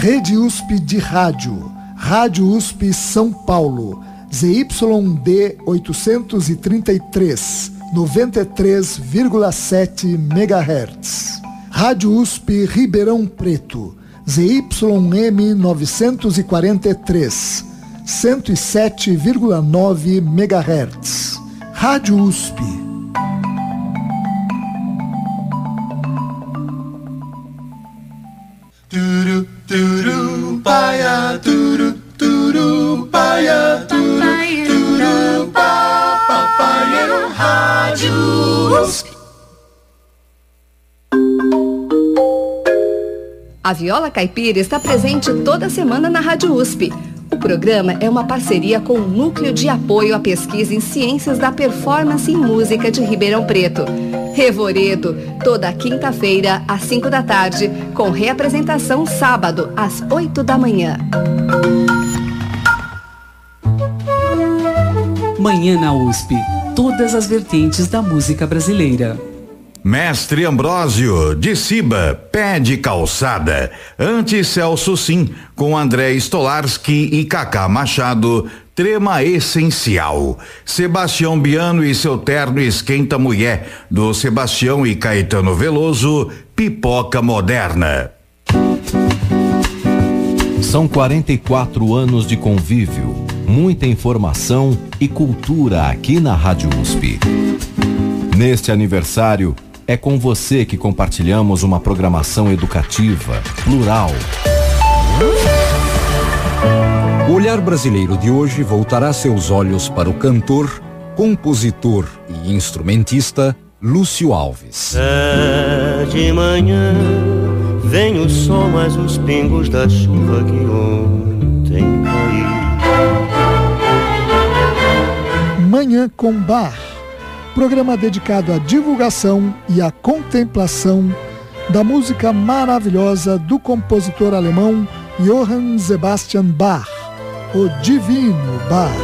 Rede USP de Rádio, Rádio USP São Paulo, ZYD 833, 93,7 MHz. Rádio USP Ribeirão Preto, ZYM 943, 107,9 MHz. Rádio USP. A Viola Caipira está presente toda semana na Rádio USP. O programa é uma parceria com o Núcleo de Apoio à Pesquisa em Ciências da Performance em Música de Ribeirão Preto. Revoredo, toda quinta-feira, às 5 da tarde, com reapresentação sábado, às 8 da manhã. Manhã na USP. Todas as vertentes da música brasileira. Mestre Ambrósio, de Ciba, pé de calçada. Ante Celso Sim, com André Stolarski e Cacá Machado, trema essencial. Sebastião Biano e seu terno esquenta mulher, do Sebastião e Caetano Veloso, pipoca moderna. São 44 anos de convívio, muita informação e cultura aqui na Rádio USP. Neste aniversário, é com você que compartilhamos uma programação educativa, plural. O olhar brasileiro de hoje voltará seus olhos para o cantor, compositor e instrumentista Lúcio Alves. É de manhã, vem o sol, mas os pingos da chuva que ontem caiu. Manhã com Bar programa dedicado à divulgação e à contemplação da música maravilhosa do compositor alemão Johann Sebastian Bach, o Divino Bach.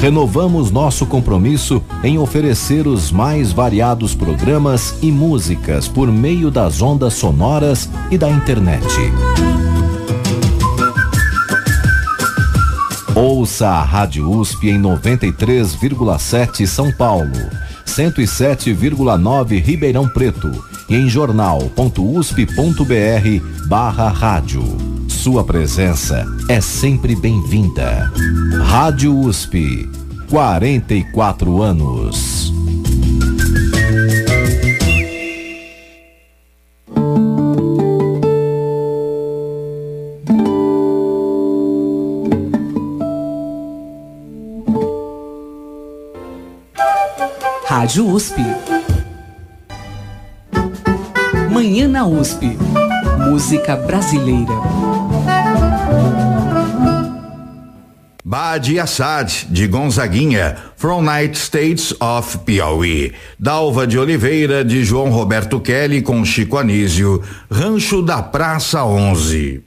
Renovamos nosso compromisso em oferecer os mais variados programas e músicas por meio das ondas sonoras e da internet. Ouça a Rádio USP em 93,7 São Paulo, 107,9 Ribeirão Preto e em jornal.usp.br barra rádio. Sua presença é sempre bem-vinda. Rádio USP, 44 anos. Rádio USP. Manhã na USP. Música brasileira. Badi Assad, de Gonzaguinha, From Night States of Piauí. Dalva de Oliveira, de João Roberto Kelly, com Chico Anísio. Rancho da Praça 11.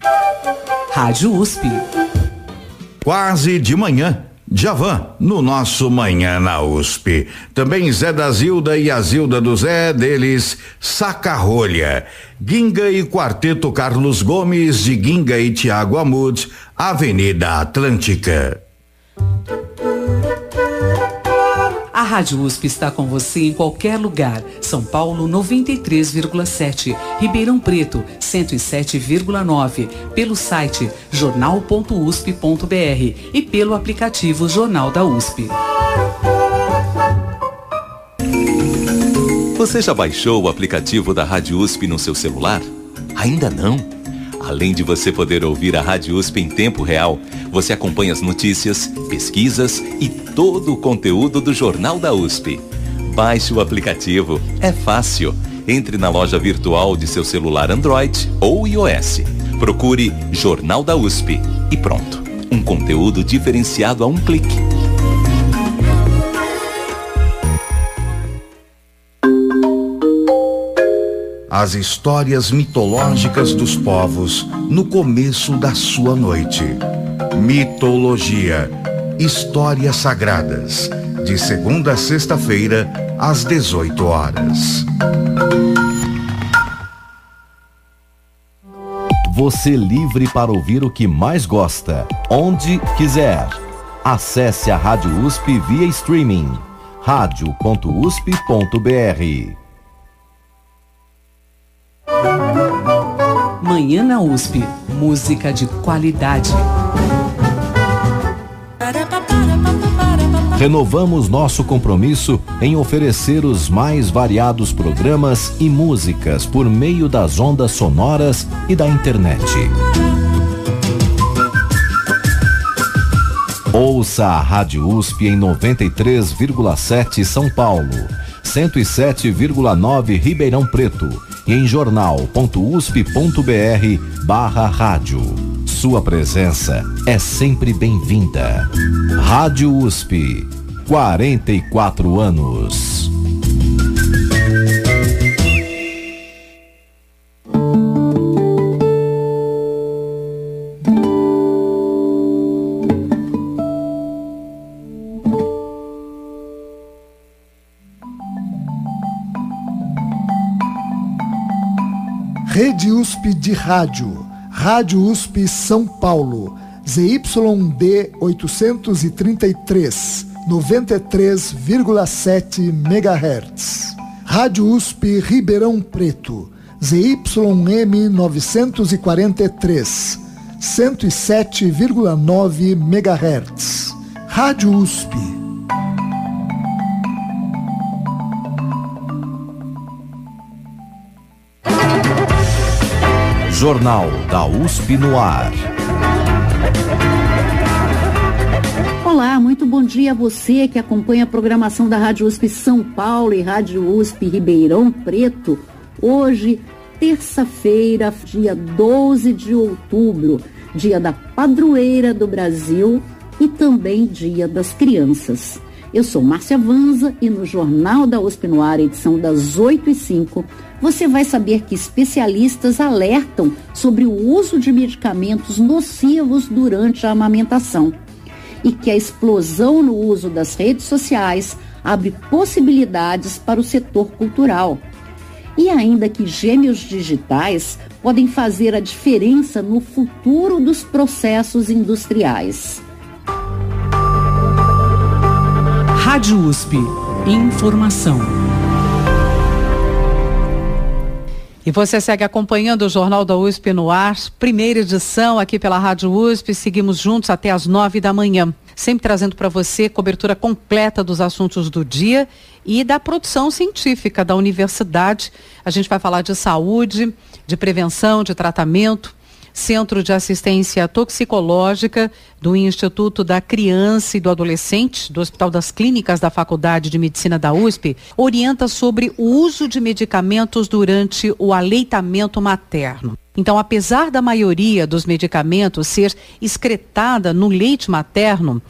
Rádio USP. Quase de manhã. Javan, no nosso Manhã na USP. Também Zé da Zilda e a Zilda do Zé, deles Sacarrolha. Ginga e Quarteto Carlos Gomes, de Ginga e Tiago Amud, Avenida Atlântica. Rádio USP está com você em qualquer lugar. São Paulo 93,7, Ribeirão Preto 107,9, pelo site jornal.usp.br e pelo aplicativo Jornal da USP. Você já baixou o aplicativo da Rádio USP no seu celular? Ainda não? Além de você poder ouvir a Rádio USP em tempo real, você acompanha as notícias, pesquisas e todo o conteúdo do Jornal da USP. Baixe o aplicativo, é fácil. Entre na loja virtual de seu celular Android ou iOS. Procure Jornal da USP e pronto. Um conteúdo diferenciado a um clique. As histórias mitológicas dos povos no começo da sua noite. Mitologia. Histórias sagradas. De segunda a sexta-feira, às 18 horas. Você livre para ouvir o que mais gosta, onde quiser. Acesse a Rádio USP via streaming. radio.usp.br. Manhã na USP. Música de qualidade. Renovamos nosso compromisso em oferecer os mais variados programas e músicas por meio das ondas sonoras e da internet. Ouça a Rádio USP em 93,7 São Paulo, 107,9 Ribeirão Preto e em jornal.usp.br barra rádio. Sua presença é sempre bem-vinda. Rádio USP, 44 anos. Rede USP de Rádio Rádio USP São Paulo, ZYD 833, 93,7 MHz. Rádio USP Ribeirão Preto, ZYM 943, 107,9 MHz. Rádio USP Jornal da USP no ar. Olá, muito bom dia a você que acompanha a programação da Rádio USP São Paulo e Rádio USP Ribeirão Preto. Hoje, terça-feira, dia 12 de outubro, dia da padroeira do Brasil e também dia das crianças. Eu sou Márcia Vanza e no Jornal da USP no ar, edição das 8 e 5, você vai saber que especialistas alertam sobre o uso de medicamentos nocivos durante a amamentação e que a explosão no uso das redes sociais abre possibilidades para o setor cultural. E ainda que gêmeos digitais podem fazer a diferença no futuro dos processos industriais. Rádio USP. Informação. E você segue acompanhando o Jornal da USP no ar, primeira edição aqui pela Rádio USP. Seguimos juntos até as nove da manhã, sempre trazendo para você cobertura completa dos assuntos do dia e da produção científica da universidade. A gente vai falar de saúde, de prevenção, de tratamento Centro de Assistência Toxicológica do Instituto da Criança e do Adolescente, do Hospital das Clínicas da Faculdade de Medicina da USP, orienta sobre o uso de medicamentos durante o aleitamento materno. Então, apesar da maioria dos medicamentos ser excretada no leite materno,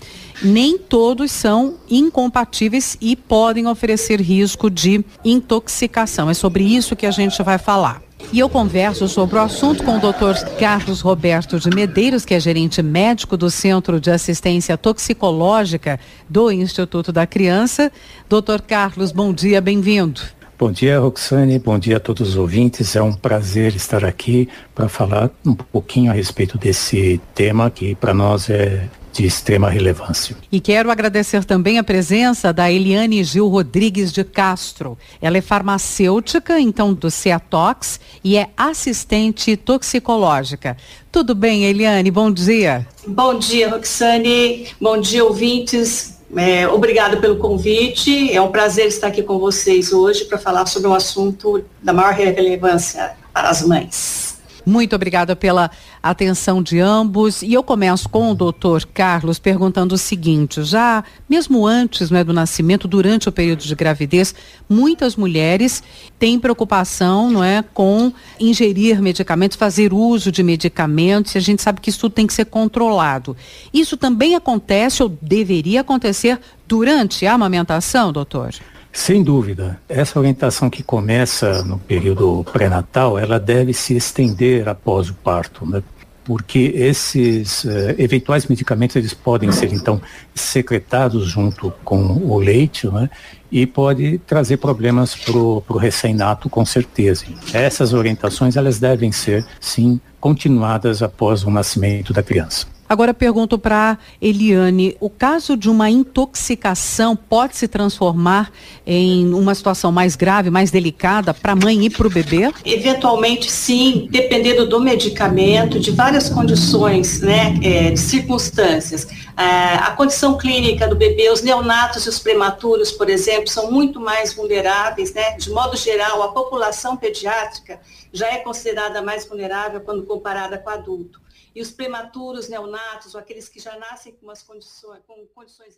nem todos são incompatíveis e podem oferecer risco de intoxicação. É sobre isso que a gente vai falar. E eu converso sobre o assunto com o Dr. Carlos Roberto de Medeiros, que é gerente médico do Centro de Assistência Toxicológica do Instituto da Criança. Doutor Carlos, bom dia, bem-vindo. Bom dia, Roxane. Bom dia a todos os ouvintes. É um prazer estar aqui para falar um pouquinho a respeito desse tema que para nós é de extrema relevância. E quero agradecer também a presença da Eliane Gil Rodrigues de Castro. Ela é farmacêutica, então, do CEATOX e é assistente toxicológica. Tudo bem, Eliane? Bom dia. Bom dia, Roxane. Bom dia, ouvintes. É, obrigado pelo convite. É um prazer estar aqui com vocês hoje para falar sobre um assunto da maior relevância para as mães. Muito obrigada pela atenção de ambos. E eu começo com o doutor Carlos perguntando o seguinte: já mesmo antes né, do nascimento, durante o período de gravidez, muitas mulheres têm preocupação não é, com ingerir medicamentos, fazer uso de medicamentos, e a gente sabe que isso tudo tem que ser controlado. Isso também acontece ou deveria acontecer durante a amamentação, doutor? Sem dúvida, essa orientação que começa no período pré-natal, ela deve se estender após o parto, né? porque esses uh, eventuais medicamentos eles podem ser então secretados junto com o leite, né? E pode trazer problemas para o recém-nato com certeza. Essas orientações elas devem ser sim continuadas após o nascimento da criança. Agora pergunto para Eliane, o caso de uma intoxicação pode se transformar em uma situação mais grave, mais delicada para a mãe e para o bebê? Eventualmente sim, dependendo do medicamento, de várias condições, né, é, de circunstâncias. É, a condição clínica do bebê, os neonatos e os prematuros, por exemplo, são muito mais vulneráveis, né? De modo geral, a população pediátrica já é considerada mais vulnerável quando comparada com adulto. E os prematuros neonatos, ou aqueles que já nascem com umas condições, com condições